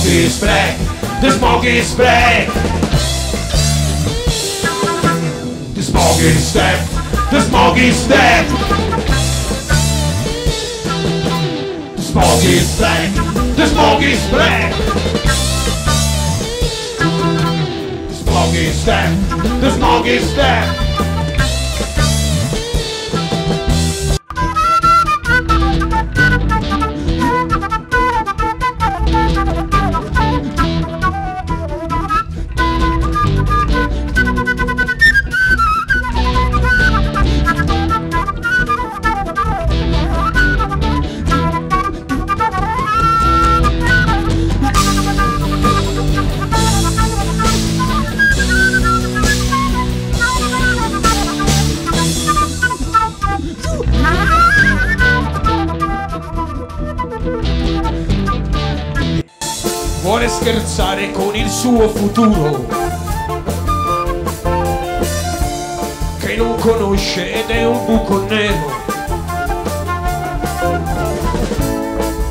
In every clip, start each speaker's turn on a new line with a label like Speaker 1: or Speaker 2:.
Speaker 1: smoke is back. The smoke is back. The smoke is back. The smoke is back. The smoke is back. The smoke is back. The smoke is back. The smoke is back. Vuole scherzare con il suo futuro che non conosce ed è un buco nero.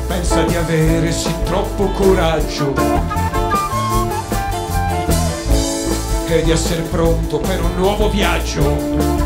Speaker 1: Pensa di avere sin troppo coraggio e di essere pronto per un nuovo viaggio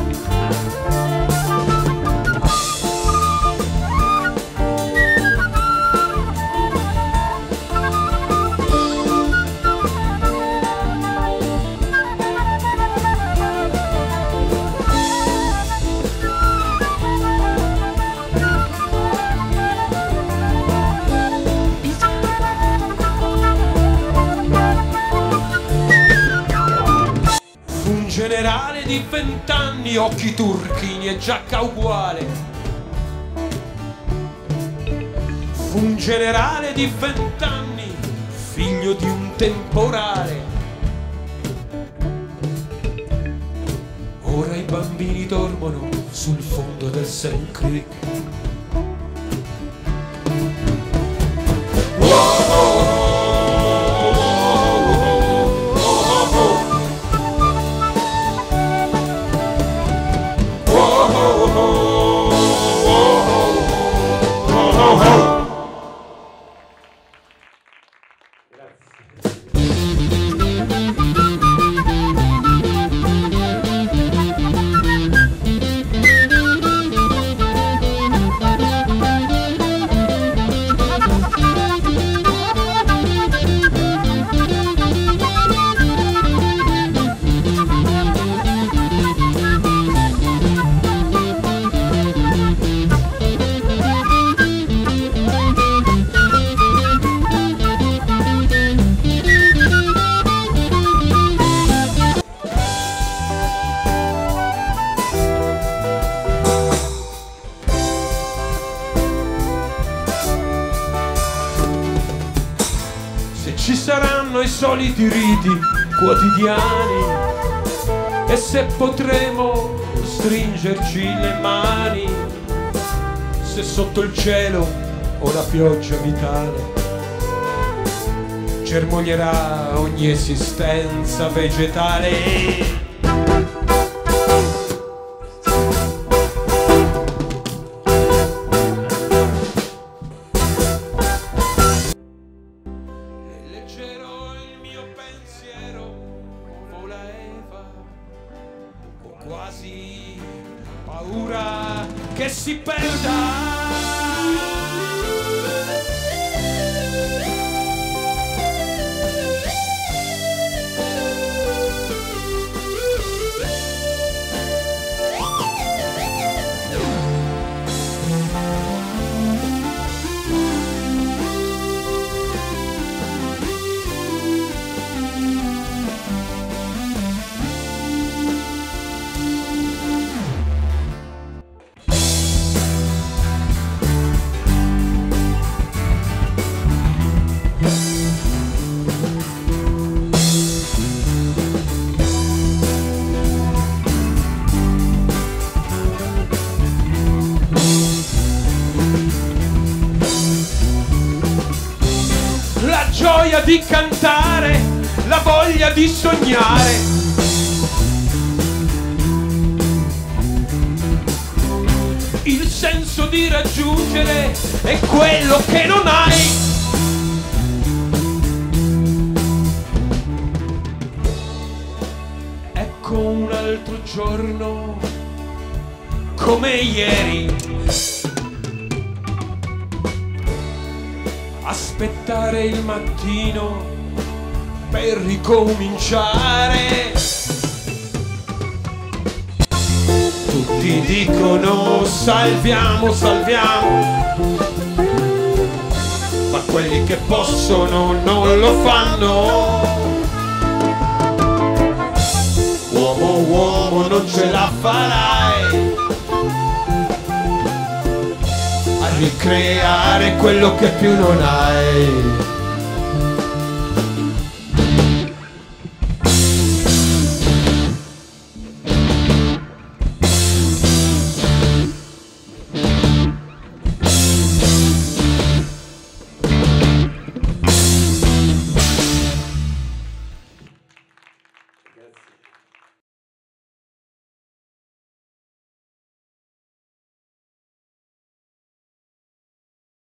Speaker 1: generale di vent'anni, occhi turchini e giacca uguale. Fu un generale di vent'anni, figlio di un temporale. Ora i bambini dormono sul fondo del Sand Creek. I soliti riti quotidiani e se potremo stringerci le mani, se sotto il cielo o la pioggia vitale germoglierà ogni esistenza vegetale. Che si perda voglia di cantare, la voglia di sognare. Il senso di raggiungere è quello che non hai. Ecco un altro giorno come ieri. Aspettare il mattino per ricominciare. Tutti dicono salviamo, salviamo, ma quelli che possono non lo fanno. Uomo, uomo, non ce la farai a ricreare quello che più non hai.